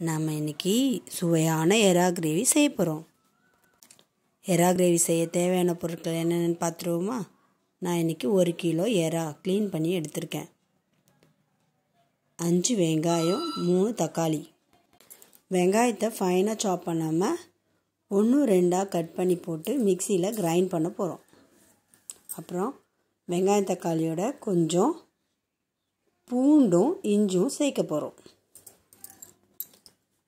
நம்ம இன்றைக்கி சுவையான எறா கிரேவி செய்ய போகிறோம் எறா கிரேவி செய்ய தேவையான பொருட்கள் என்னென்னு பார்த்துருவோமா? நான் இன்றைக்கி ஒரு கிலோ எறா க்ளீன் பண்ணி எடுத்திருக்கேன். அஞ்சு வெங்காயம் மூணு தக்காளி. வெங்காயத்தை ஃபைனாக சாப் பண்ணாமல் ஒன்று ரெண்டாக கட் பண்ணி போட்டு மிக்சியில் கிரைண்ட் பண்ண போகிறோம் அப்புறம் வெங்காயம் தக்காளியோட கொஞ்சம் பூண்டும் இஞ்சும் சேர்க்க போகிறோம்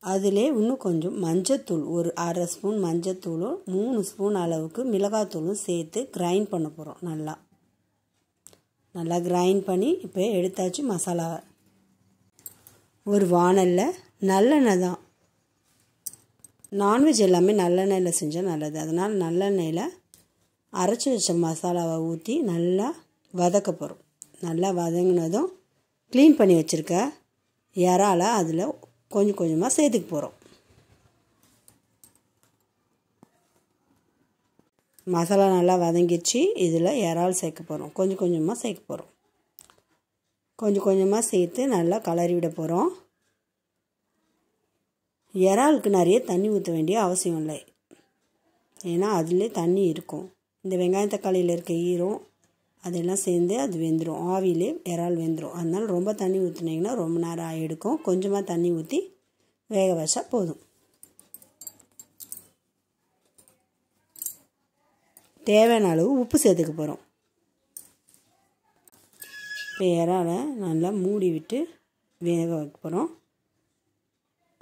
அதிலே இன்னும் கொஞ்சம் மஞ்சத்தூள் ஒரு அரை ஸ்பூன் மஞ்சத்தூளும் மூணு ஸ்பூன் அளவுக்கு மிளகாத்தூளும் சேர்த்து கிரைண்ட் பண்ண போகிறோம் நல்லா. நல்லா கிரைண்ட் பண்ணி இப்போ எடுத்தாச்சு மசாலாவை ஒரு வானலில் நல்லெண்ணெய் தான். நான்வெஜ் எல்லாமே நல்லெண்ணெயில் செஞ்சால் நல்லது. அதனால் நல்லெண்ணெயில் அரைச்சி வச்ச மசாலாவை ஊற்றி நல்லா வதக்க போகிறோம் நல்லா வதங்கினதும் க்ளீன் பண்ணி வச்சுருக்க இறால அதில் கொஞ்சம் கொஞ்சமாக சேர்த்துக்க போகிறோம் மசாலா நல்லா வதங்கிடுச்சு. இதில் இறால் சேர்க்க போகிறோம் கொஞ்சம் கொஞ்சமாக சேர்க்க போகிறோம் கொஞ்சம் கொஞ்சமாக சேர்த்து நல்லா கலரி விட போகிறோம் இறாலுக்கு நிறைய தண்ணி ஊற்ற வேண்டிய அவசியம் இல்லை. ஏன்னா அதிலே தண்ணி இருக்கும். இந்த வெங்காயம் தக்காளியில் இருக்க ஈரம் அதெல்லாம் சேர்ந்து அது வெந்துடும் ஆவிலே இறால் வெந்துடும் அதனால் ரொம்ப தண்ணி ஊற்றுனீங்கன்னா ரொம்ப நேரம் ஆகிடுக்கும் கொஞ்சமாக தண்ணி ஊற்றி வேக வச்சா போதும். தேவையான அளவு உப்பு சேர்த்துக்க போகிறோம் இப்போ இறாலை நல்லா மூடி விட்டு வேக வைக்க போகிறோம்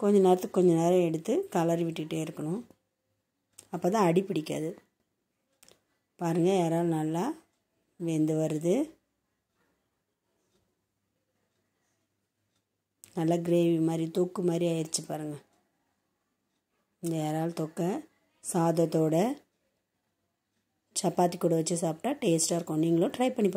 கொஞ்ச நேரத்துக்கு கொஞ்சம் நேரம் எடுத்து கலரி விட்டுகிட்டே இருக்கணும். அப்போ தான் அடி பிடிக்காது. பாருங்கள் இறால் நல்லா வெந்து வருது. நல்லா கிரேவி மாதிரி தொக்கு மாதிரி ஆயிடுச்சு பாருங்கள் இந்த இறால் தொக்கை சாதத்தோட சப்பாத்தி கூட வச்சு சாப்பிட்டா டேஸ்ட்டாக இருக்கும். நீங்களும் ட்ரை பண்ணி பாருங்கள்